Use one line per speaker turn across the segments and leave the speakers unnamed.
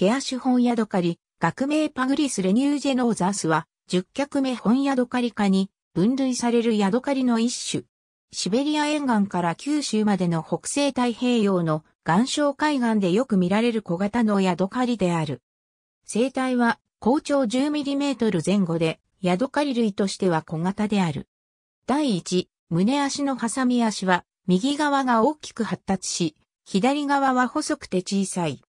ケアシュホンヤドカリ、学名パグリスレニュージェノーザースは、十脚目本ヤドカリ科に分類されるヤドカリの一種。シベリア沿岸から九州までの北西太平洋の岩礁海岸でよく見られる小型のヤドカリである。生体は高長 10mm 前後で、ヤドカリ類としては小型である。第一、胸足のハサミ足は、右側が大きく発達し、左側は細くて小さい。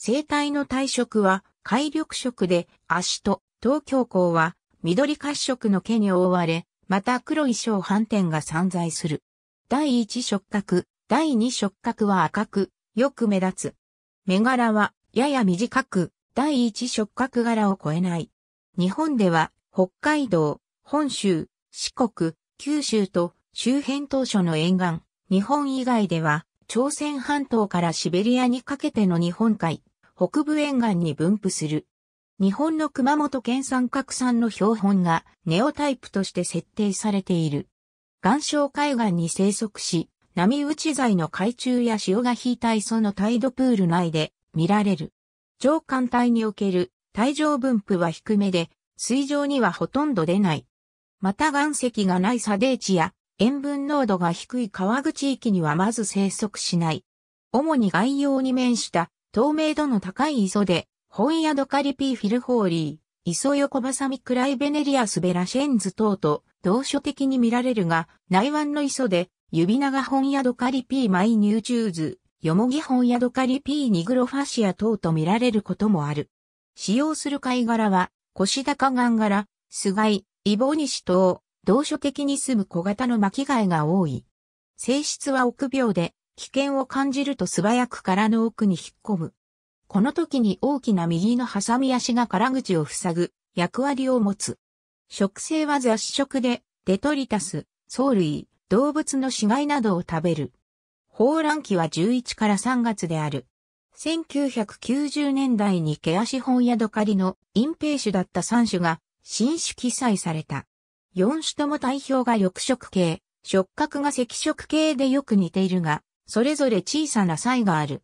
生体の体色は、海緑色で、足と東京港は、緑褐色の毛に覆われ、また黒い小斑点が散在する。第一触覚、第二触覚は赤く、よく目立つ。目柄は、やや短く、第一触覚柄を超えない。日本では、北海道、本州、四国、九州と周辺当初の沿岸、日本以外では、朝鮮半島からシベリアにかけての日本海、北部沿岸に分布する。日本の熊本県産核酸の標本がネオタイプとして設定されている。岩礁海岸に生息し、波打ち材の海中や潮が引いた磯のタイドプール内で見られる。上艦帯における体上分布は低めで、水上にはほとんど出ない。また岩石がない砂泥地や塩分濃度が低い河口域にはまず生息しない。主に外洋に面した透明度の高い磯で、ホンヤドカリ P. filholi、イソヨコバサミ Clibanarius virescens 等と同所的に見られるが、内湾の磯で、ユビナガホンヤドカリ P. minutus、ヨモギホンヤドカリ P. nigrofascia 等と見られることもある。使用する貝殻は、腰高岩柄、菅イボニシ等、同所的に住む小型の巻貝が多い。性質は臆病で、危険を感じると素早く殻の奥に引っ込む。この時に大きな右のハサミ足が殻口を塞ぐ役割を持つ。食性は雑食で、デトリタス、藻類、動物の死骸などを食べる。放卵期は11から3月である。1990年代に毛足本ヤドカリの隠蔽種だった3種が新種記載された。4種とも体表が緑色系、触覚が赤色系でよく似ているが、それぞれ小さな差異がある。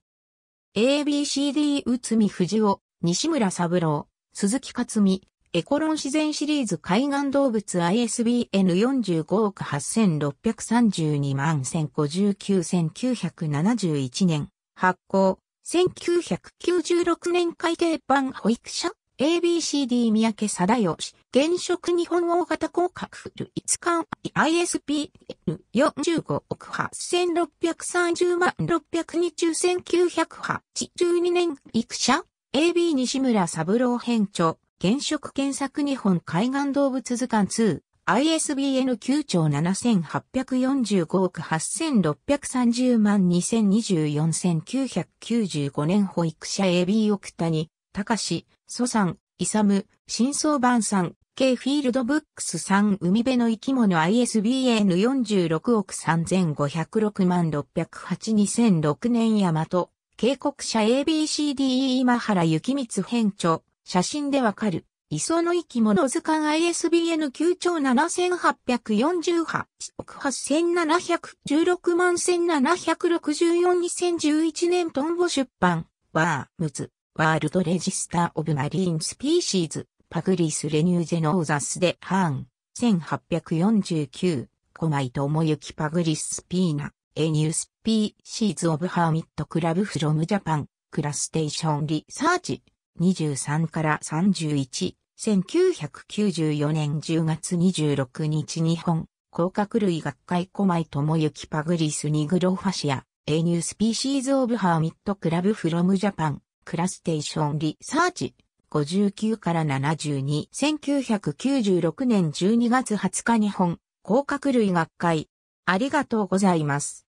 ABCD 内海藤尾、西村三郎、鈴木克美、エコロン自然シリーズ海岸動物 ISBN45 億8632万1059-1971年発行1996年改訂版保育者 ABCD 三宅貞義、現職日本大型広角類一間 ISPN45 億8630万602中1982年育者。AB 西村三郎編著、現職検索日本海岸動物図鑑2 ISBN9 兆7845億8630万2024,995年保育者。AB 奥谷、高志、蘇さん、イサム、新相版さん、K フィールドブックスさん、海辺の生き物 ISBN46 億3506万608 2006年大和、警告者 ABCDE 今原幸光編著、写真でわかる、磯の生き物図鑑 ISBN9 兆7848億8716万1764 2011年トンボ出版、ワームズ。ワールドレジスター・オブ・マリーン・スピーシーズ、パグリス・レニューゼノーザスでハーン、1849、コマイトモユキ・ Pagurus spina、a new species of hermit crab from Japan、Crustacean Research、23から31、1994年10月26日日本、甲殻類学会コマイトモユキ・ Pagurus nigrofascia、a new species of hermit crab from Japan、Crustacean Research 59から72、1996年12月20日日本、甲殻類学会。ありがとうございます。